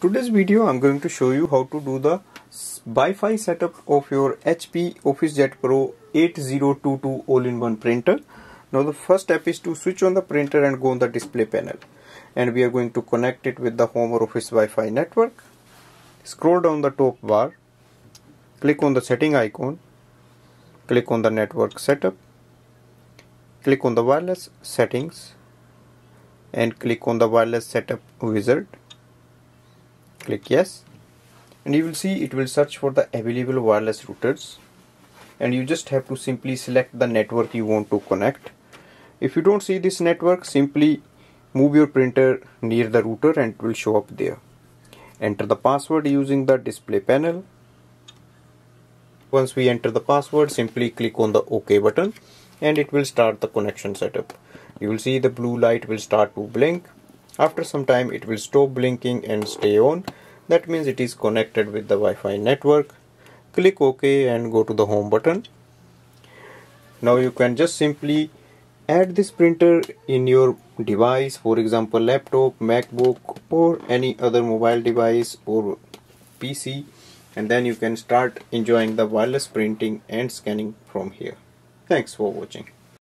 Today's video I'm going to show you how to do the Wi-Fi setup of your HP OfficeJet Pro 8022 all-in-one printer. Now the first step is to switch on the printer and go on the display panel. And we are going to connect it with the home or office Wi-Fi network. Scroll down the top bar, click on the setting icon, click on the network setup, click on the wireless settings. And click on the wireless setup wizard click yes. And you will see it will search for the available wireless routers. And you just have to simply select the network you want to connect. If you don't see this network simply move your printer near the router and it will show up there. Enter the password using the display panel. Once we enter the password simply click on the ok button and it will start the connection setup. You will see the blue light will start to blink after some time it will stop blinking and stay on. That means it is connected with the Wi-Fi network. Click OK and go to the home button. Now you can just simply add this printer in your device for example laptop, MacBook or any other mobile device or PC and then you can start enjoying the wireless printing and scanning from here. Thanks for watching.